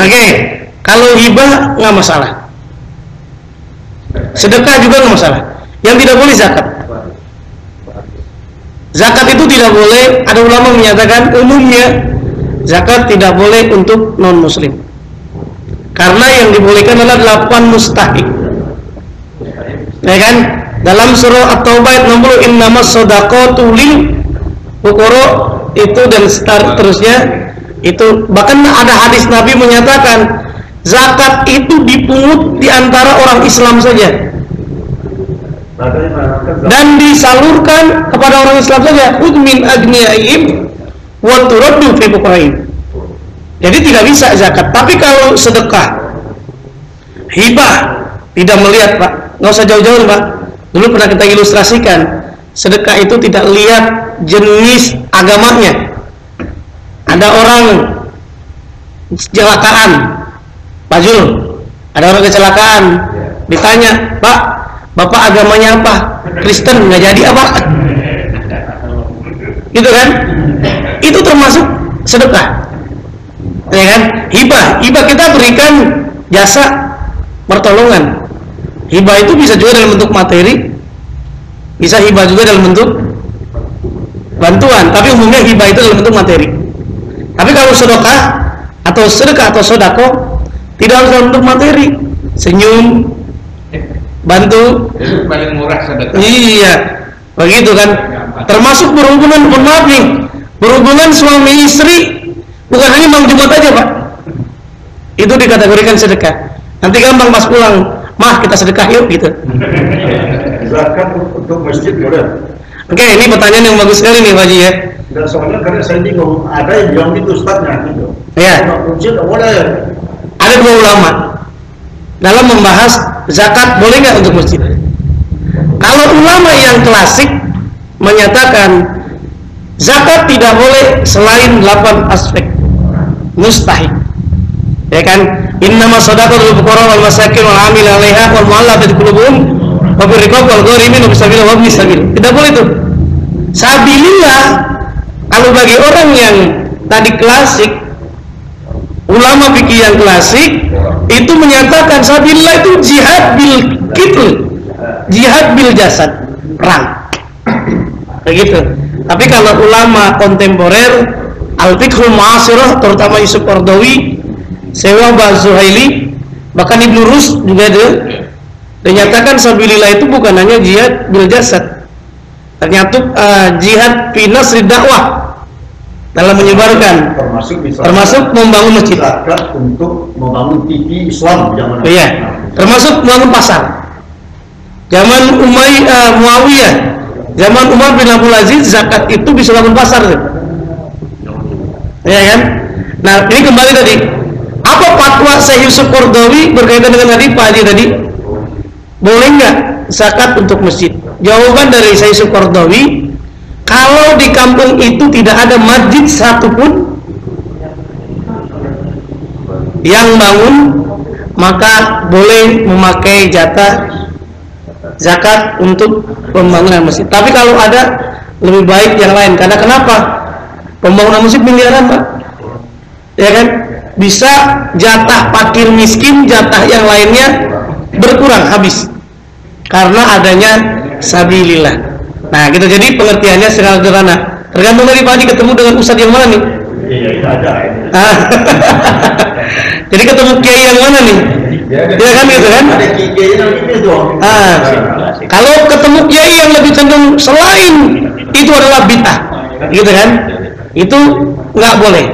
Oke kalau hibah nggak masalah sedekah juga nggak masalah. Yang tidak boleh zakat. Zakat itu tidak boleh ada ulama menyatakan umumnya zakat tidak boleh untuk non muslim karena yang dibolehkan adalah delapan mustahik. Ya kan? Dalam surah At-Taubah ayat 60 innamas shadaqatu lil fuqara itu dan seterusnya itu bahkan ada hadis Nabi menyatakan zakat itu dipungut di antara orang Islam saja dan disalurkan kepada orang Islam saja. Udmin agniyaim wa fi fuqarain jadi tidak bisa zakat. Tapi kalau sedekah hibah tidak melihat Pak. Nggak usah jauh-jauh Pak dulu pernah kita ilustrasikan sedekah itu tidak lihat jenis agamanya. Ada orang kecelakaan Pak Jul ada orang kecelakaan. Ditanya Pak Bapak agamanya apa? Kristen nggak jadi apa? Gitu kan? Itu termasuk sedekah. Ya kan? Hibah. Hibah kita berikan jasa pertolongan. Hibah itu bisa juga dalam bentuk materi. Bisa hibah juga dalam bentuk bantuan. Tapi umumnya hibah itu dalam bentuk materi. Tapi kalau sedekah atau sedekah atau sodako tidak harus dalam bentuk materi. Senyum bantu. Paling murah sedekah iya begitu kan. Termasuk berhubungan mohon maaf nih berhubungan suami istri bukan hanya malam Jumat aja pak. Itu dikategorikan sedekah. Nanti gampang pas pulang. Mah kita sedekah yuk gitu. Zakat untuk masjid boleh. Oke, ini pertanyaan yang bagus sekali nih Pak Haji ya. Enggak soalnya karena saya bingung, ada yang bilang itu ustadznya gitu. Iya. Boleh. Ada dua ulama dalam membahas zakat boleh nggak untuk masjid. Kalau ulama yang klasik menyatakan zakat tidak boleh selain 8 aspek mustahil. Ya kan? Innama sadaqatul fuqara wal masakin wal amil 'alaiha wal mu'allafati qulubuhum wa fil riqab wal gharimin wa bisabil wa bisabil. Tidak boleh itu. Sabilillah kalau bagi orang yang tadi klasik ulama fikih yang klasik itu menyatakan sabilillah itu jihad bil kitl jihad bil jasad. Perang. Begitu tapi kalau ulama kontemporer al fiqhul muasirah terutama Yusuf Qardawi Sewa Zuhaili bahkan Ibnu Rus juga ada dinyatakan sabilillah itu bukan hanya jihad bil jasad. Ternyata uh, jihad fi nasri dakwah dalam menyebarkan termasuk misalnya termasuk membangun masjid. untuk membangun TV Islam zaman iya termasuk membangun pasar. Zaman Umay uh, Muawiyah zaman Umar bin Abdul Aziz zakat itu bisa bangun pasar ya kan? Nah ini kembali tadi. Apa fatwa Syekh Yusuf Kordawi berkaitan dengan tadi Pak Haji tadi? Boleh nggak zakat untuk masjid? Jawaban dari Syekh Yusuf Kordawi kalau di kampung itu tidak ada masjid satupun yang bangun maka boleh memakai jatah zakat untuk pembangunan masjid. Tapi kalau ada lebih baik yang lain. Karena kenapa? Pembangunan masjid miliaran, Pak. Ya kan? Bisa jatah pakir miskin, jatah yang lainnya berkurang habis. Karena adanya sabilillah. Nah, gitu jadi pengertiannya secara sederhana. Tergantung dari Pak Haji ketemu dengan ustadz yang mana nih? Iya, itu ada. Ah. jadi ketemu kiai yang mana nih? Ya kan gitu kan? Ada gitu dong. Ah, kalau ketemu kiai yang lebih cenderung selain itu adalah bid'ah, gitu kan? Itu nggak boleh,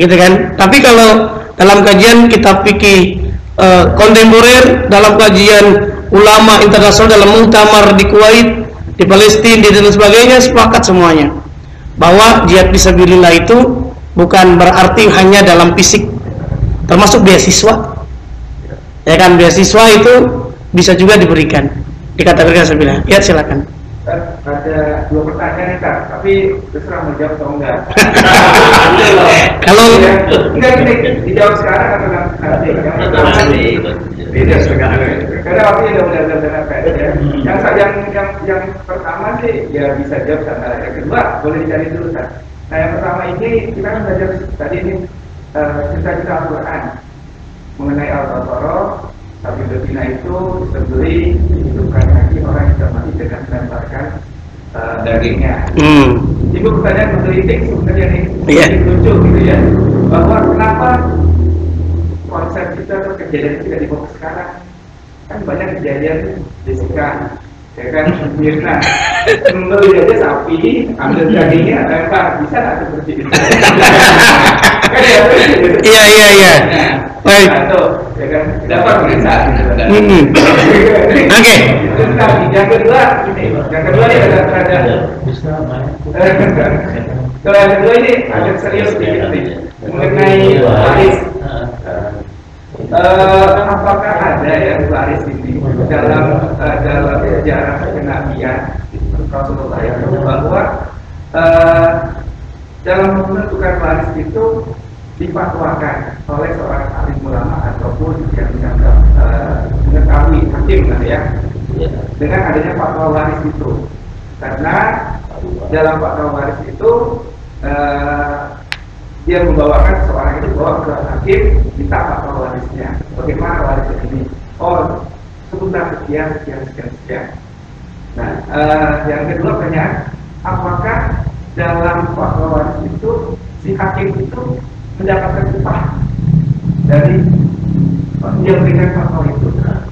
gitu kan? Tapi kalau dalam kajian kita pikir uh, kontemporer, dalam kajian ulama internasional dalam muktamar di Kuwait, di Palestina, di dan sebagainya sepakat semuanya bahwa jihad fisabilillah itu bukan berarti hanya dalam fisik, termasuk beasiswa. Ya kan beasiswa itu bisa juga diberikan dikategorikan sebelah. Ya silakan. ada dua pertanyaan nih kak, tapi terserah mau jawab atau enggak. Kalau Ya, enggak gini, dijawab sekarang atau nanti? Yang pertama nanti beda sekarang. Karena waktunya udah udah udah udah kayak ya. Yang yang yang yang pertama sih ya bisa jawab sama yang kedua boleh dicari dulu kan. Nah yang pertama ini kita kan belajar tadi ini eh, cerita-cerita Al-Quran mengenai Al-Baqarah tapi betina itu disembeli dihidupkan lagi orang yang sudah mati dengan melemparkan eh, dagingnya. hmm, Ibu pertanyaan menggelitik sebenarnya nih Iya. sedikit lucu gitu ya bahwa kenapa konsep kita atau kejadian itu tidak dibawa ke sekarang kan banyak kejadian Jessica ya kan Mirna membeli aja sapi ambil dagingnya lempar bisa nggak seperti itu kan ya gitu. iya iya iya. Baik. Nah, ya kan dapat. Hmm. Oke. Yang kedua ini yang kedua ini ada ada kalau yang kedua ini agak serius sedikit nih mengenai waris. Eh, apakah ada ya waris ini dalam eh, dalam sejarah kenabian Rasulullah itu bahwa eh, dalam menentukan waris itu difatwakan oleh seorang alim ulama ataupun yang dianggap eh, mengetahui hakim lah ya? Dengan adanya fatwa waris itu. Karena dalam fatwa waris itu eh, dia membawakan seorang itu bawa ke hakim minta fatwa warisnya bagaimana warisnya ini oh sebentar sekian sekian sekian sekian nah eh, yang kedua pertanyaan apakah dalam fatwa waris itu si hakim itu mendapatkan upah dari yang memberikan fatwa itu nah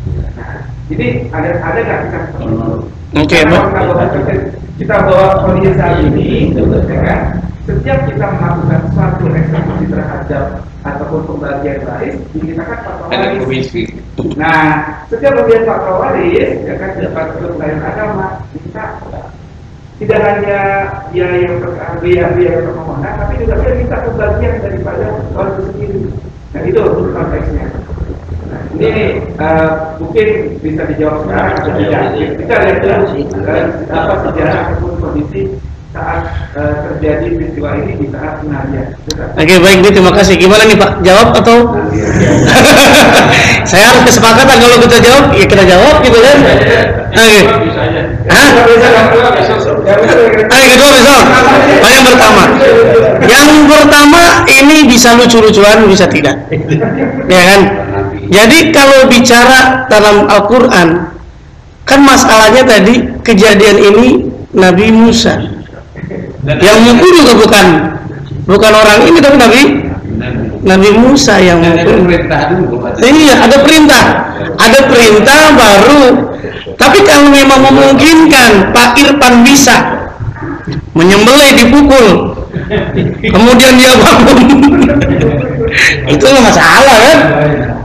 jadi ada ada nggak kita seperti itu Oke, bawa- kita bawa kondisi saat ini, ya kan? Setiap kita melakukan suatu eksekusi terhadap ataupun pembagian waris, dimintakan fatwa waris. Nah, setiap pembagian fatwa waris, ya kan dapat kemudian agama, minta tidak hanya dia yang dia dia yang permohonan, tapi juga dia minta kebagian daripada orang itu sendiri. Nah itu konteksnya. Nah, ini uh, mungkin bisa dijawab sekarang atau tidak. Kita lihat dulu uh, apa sejarah ataupun kondisi saat uh, terjadi peristiwa ini di saat sebenarnya. Oke baik, ini terima kasih. Gimana nih Pak? Jawab atau? Saya harus kesepakatan kalau kita jawab, ya kita jawab gitu kan? Oke. Hah? Yang kedua bisa. Yang pertama. Yang pertama ini bisa lucu-lucuan, bisa tidak. Ya kan? Jadi kalau bicara dalam Al-Quran, kan masalahnya tadi kejadian ini Nabi Musa yang mukul juga bukan bukan orang ini tapi Nabi Nabi Musa yang mukul. Iya, ada perintah. Ada perintah baru. Tapi kalau memang memungkinkan Pak Irfan bisa menyembelih dipukul. Kemudian dia bangun. itu masalah kan?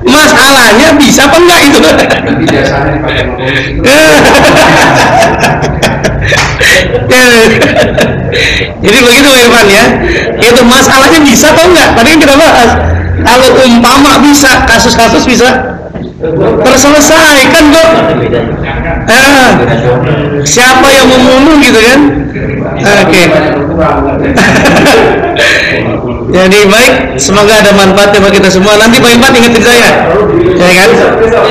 Masalahnya bisa apa enggak itu? Jadi begitu Irfan ya. Itu masalahnya bisa atau enggak? Tadi kan kita bahas. Kalau umpama bisa, kasus-kasus bisa terselesaikan kok. Eh, siapa yang membunuh gitu kan? Oke. Okay. Jadi baik, semoga ada manfaatnya bagi kita semua. Nanti Pak Irfan ingetin saya, ya kan?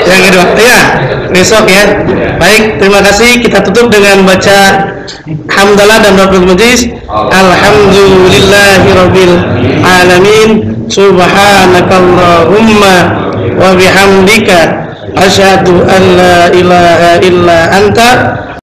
Yang kedua, ya besok ya. Baik, terima kasih. Kita tutup dengan baca hamdalah dan doa majlis. Alhamdulillahirabbil alamin. Subhanakallahumma wa bihamdika asyhadu an la ilaha illa anta